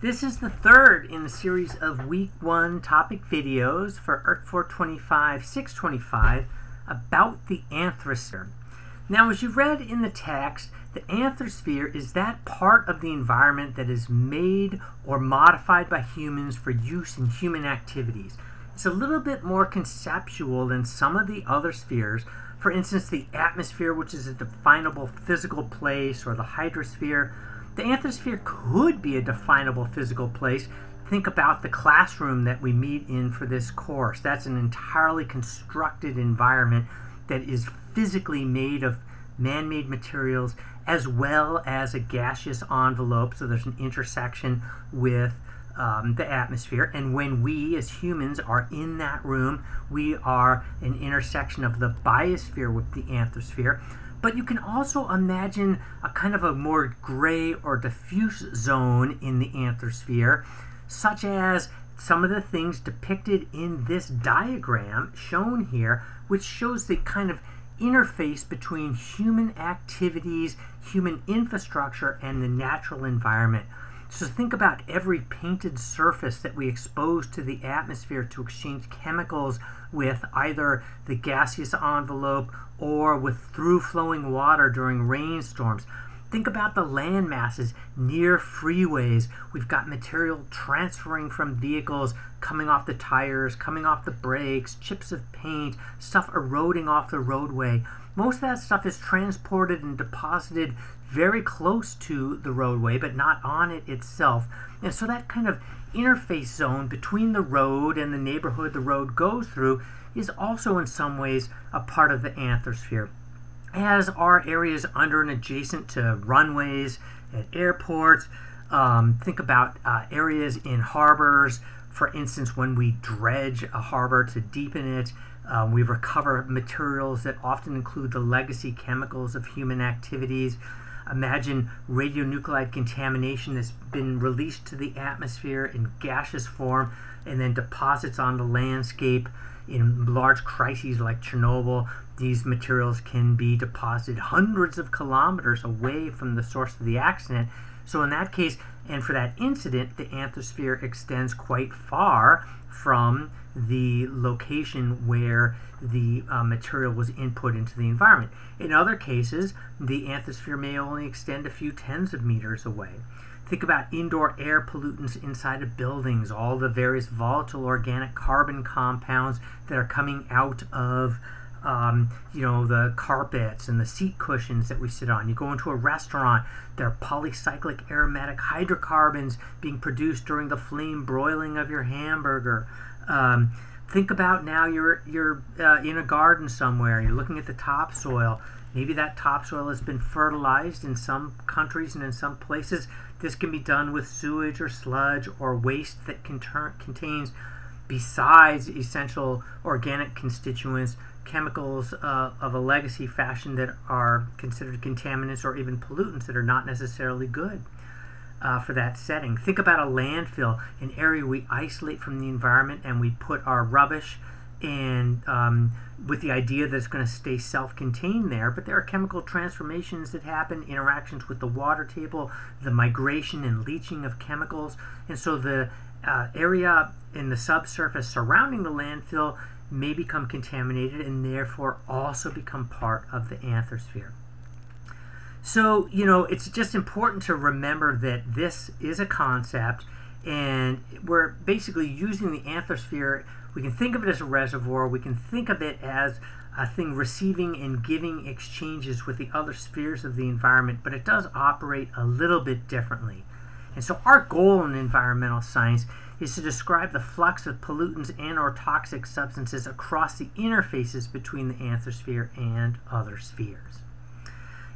This is the third in a series of week one topic videos for ERC 425 625 about the anthrosphere. Now, as you read in the text, the anthrosphere is that part of the environment that is made or modified by humans for use in human activities. It's a little bit more conceptual than some of the other spheres. For instance, the atmosphere, which is a definable physical place, or the hydrosphere, the anthrosphere could be a definable physical place. Think about the classroom that we meet in for this course. That's an entirely constructed environment that is physically made of man-made materials as well as a gaseous envelope. So there's an intersection with um, the atmosphere. And when we as humans are in that room, we are an intersection of the biosphere with the anthrosphere. But you can also imagine a kind of a more gray or diffuse zone in the anthrosphere, such as some of the things depicted in this diagram shown here, which shows the kind of interface between human activities, human infrastructure, and the natural environment. So think about every painted surface that we expose to the atmosphere to exchange chemicals with either the gaseous envelope or with through flowing water during rainstorms. Think about the land masses near freeways. We've got material transferring from vehicles, coming off the tires, coming off the brakes, chips of paint, stuff eroding off the roadway. Most of that stuff is transported and deposited very close to the roadway, but not on it itself. And so that kind of interface zone between the road and the neighborhood the road goes through is also in some ways a part of the anthrosphere, as are areas under and adjacent to runways at airports. Um, think about uh, areas in harbors, for instance, when we dredge a harbor to deepen it, um, we recover materials that often include the legacy chemicals of human activities. Imagine radionuclide contamination that's been released to the atmosphere in gaseous form and then deposits on the landscape in large crises like Chernobyl. These materials can be deposited hundreds of kilometers away from the source of the accident. So in that case, and for that incident, the anthrosphere extends quite far from the location where the uh, material was input into the environment. In other cases, the anthrosphere may only extend a few tens of meters away. Think about indoor air pollutants inside of buildings, all the various volatile organic carbon compounds that are coming out of um, you know, the carpets and the seat cushions that we sit on. You go into a restaurant, there are polycyclic aromatic hydrocarbons being produced during the flame broiling of your hamburger. Um, think about now you're you're uh, in a garden somewhere. You're looking at the topsoil. Maybe that topsoil has been fertilized in some countries and in some places. This can be done with sewage or sludge or waste that contains, besides essential organic constituents, chemicals uh, of a legacy fashion that are considered contaminants or even pollutants that are not necessarily good uh, for that setting. Think about a landfill, an area we isolate from the environment and we put our rubbish and um, with the idea that it's going to stay self-contained there, but there are chemical transformations that happen, interactions with the water table, the migration and leaching of chemicals, and so the uh, area in the subsurface surrounding the landfill may become contaminated and therefore also become part of the anthrosphere. So, you know, it's just important to remember that this is a concept and we're basically using the anthrosphere. We can think of it as a reservoir, we can think of it as a thing receiving and giving exchanges with the other spheres of the environment, but it does operate a little bit differently. And so our goal in environmental science is to describe the flux of pollutants and or toxic substances across the interfaces between the anthrosphere and other spheres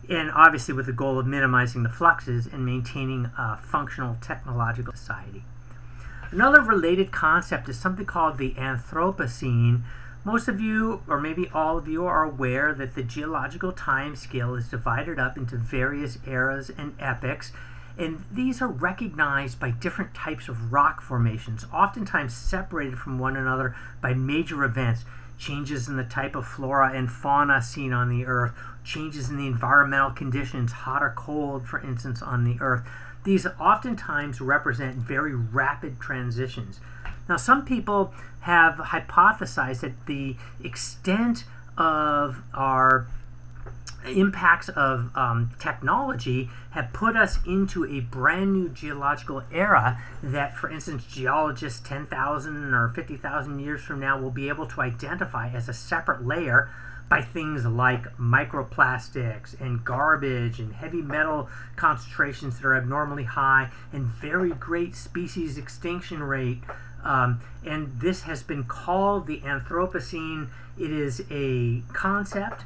and obviously with the goal of minimizing the fluxes and maintaining a functional technological society. Another related concept is something called the Anthropocene. Most of you, or maybe all of you, are aware that the geological time scale is divided up into various eras and epochs, and these are recognized by different types of rock formations, oftentimes separated from one another by major events changes in the type of flora and fauna seen on the Earth, changes in the environmental conditions, hot or cold, for instance, on the Earth. these oftentimes represent very rapid transitions. Now, some people have hypothesized that the extent of our impacts of um, technology have put us into a brand new geological era that, for instance, geologists 10,000 or 50,000 years from now will be able to identify as a separate layer by things like microplastics and garbage and heavy metal concentrations that are abnormally high and very great species extinction rate. Um, and this has been called the Anthropocene. It is a concept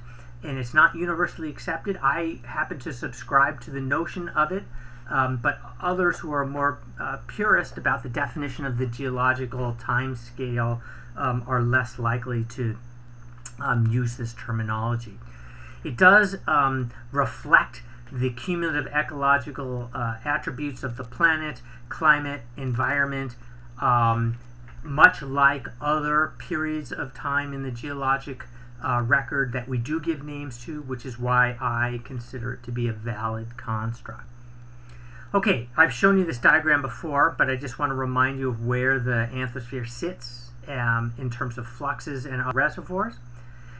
and it's not universally accepted. I happen to subscribe to the notion of it, um, but others who are more uh, purist about the definition of the geological time scale um, are less likely to um, use this terminology. It does um, reflect the cumulative ecological uh, attributes of the planet, climate, environment, um, much like other periods of time in the geologic uh, record that we do give names to, which is why I consider it to be a valid construct. Okay, I've shown you this diagram before, but I just want to remind you of where the anthrosphere sits um, in terms of fluxes and reservoirs.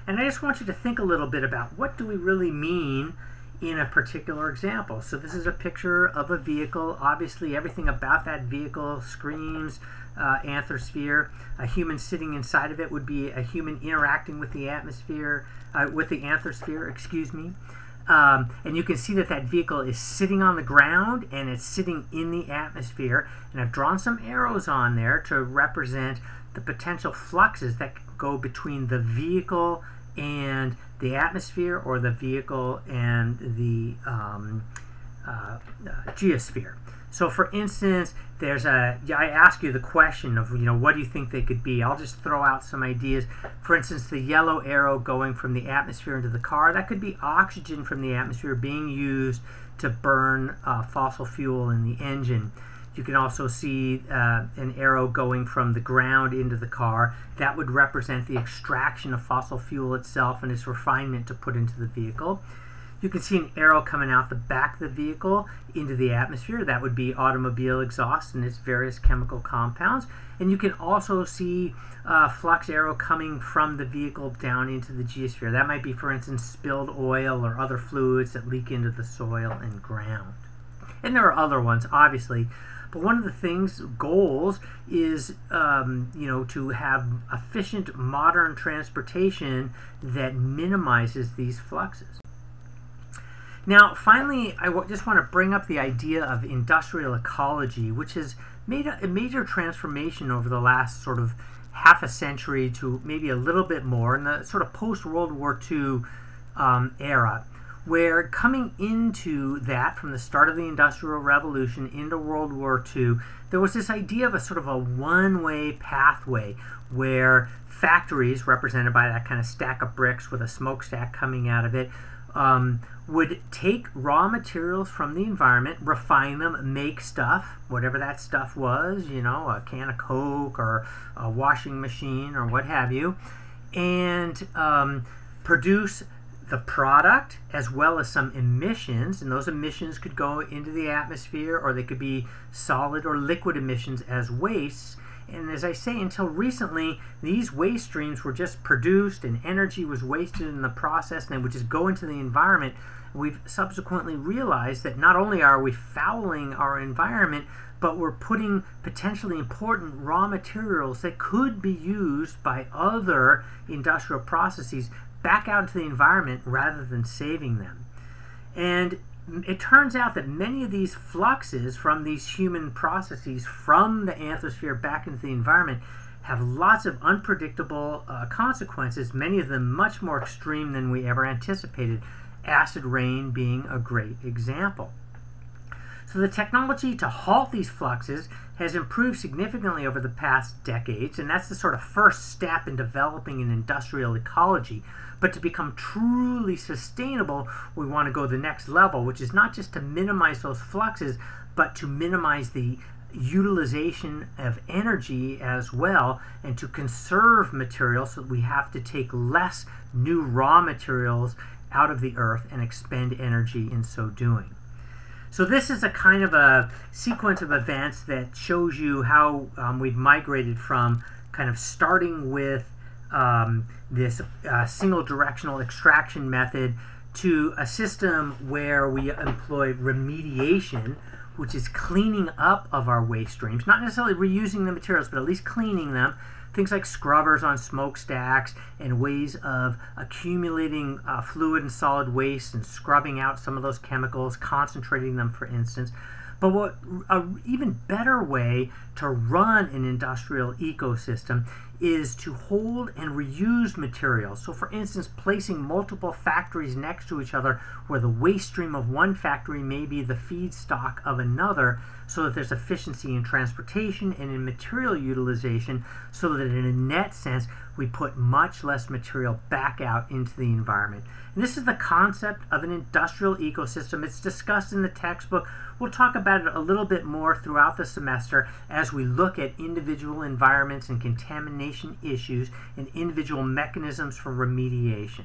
And I just want you to think a little bit about what do we really mean in a particular example. So this is a picture of a vehicle. Obviously, everything about that vehicle screams uh, anthrosphere. A human sitting inside of it would be a human interacting with the atmosphere, uh, with the anthrosphere, excuse me. Um, and you can see that that vehicle is sitting on the ground and it's sitting in the atmosphere. And I've drawn some arrows on there to represent the potential fluxes that go between the vehicle and the atmosphere or the vehicle and the um, uh, uh, geosphere. So for instance, there's a, I ask you the question of, you know, what do you think they could be? I'll just throw out some ideas. For instance, the yellow arrow going from the atmosphere into the car, that could be oxygen from the atmosphere being used to burn uh, fossil fuel in the engine. You can also see uh, an arrow going from the ground into the car. That would represent the extraction of fossil fuel itself and its refinement to put into the vehicle. You can see an arrow coming out the back of the vehicle into the atmosphere. That would be automobile exhaust and its various chemical compounds. And you can also see a flux arrow coming from the vehicle down into the geosphere. That might be, for instance, spilled oil or other fluids that leak into the soil and ground. And there are other ones, obviously, but one of the things, goals, is um, you know to have efficient modern transportation that minimizes these fluxes. Now, finally, I just want to bring up the idea of industrial ecology, which has made a, a major transformation over the last sort of half a century to maybe a little bit more in the sort of post-World War II um, era where coming into that from the start of the Industrial Revolution into World War II, there was this idea of a sort of a one-way pathway where factories, represented by that kind of stack of bricks with a smokestack coming out of it, um, would take raw materials from the environment, refine them, make stuff, whatever that stuff was, you know, a can of Coke or a washing machine or what have you, and um, produce the product as well as some emissions, and those emissions could go into the atmosphere or they could be solid or liquid emissions as wastes. And as I say, until recently, these waste streams were just produced and energy was wasted in the process and they would just go into the environment. We've subsequently realized that not only are we fouling our environment, but we're putting potentially important raw materials that could be used by other industrial processes back out into the environment rather than saving them. And it turns out that many of these fluxes from these human processes from the atmosphere back into the environment have lots of unpredictable uh, consequences, many of them much more extreme than we ever anticipated, acid rain being a great example. So the technology to halt these fluxes has improved significantly over the past decades, and that's the sort of first step in developing an industrial ecology but to become truly sustainable, we want to go the next level, which is not just to minimize those fluxes, but to minimize the utilization of energy as well and to conserve materials so that we have to take less new raw materials out of the earth and expend energy in so doing. So this is a kind of a sequence of events that shows you how um, we've migrated from kind of starting with um, this uh, single directional extraction method to a system where we employ remediation, which is cleaning up of our waste streams, not necessarily reusing the materials, but at least cleaning them things like scrubbers on smokestacks and ways of accumulating uh, fluid and solid waste and scrubbing out some of those chemicals, concentrating them, for instance. But what a even better way to run an industrial ecosystem is to hold and reuse materials. So for instance, placing multiple factories next to each other where the waste stream of one factory may be the feedstock of another so that there's efficiency in transportation and in material utilization so that in a net sense we put much less material back out into the environment. And this is the concept of an industrial ecosystem. It's discussed in the textbook. We'll talk about it a little bit more throughout the semester as we look at individual environments and contamination issues and individual mechanisms for remediation.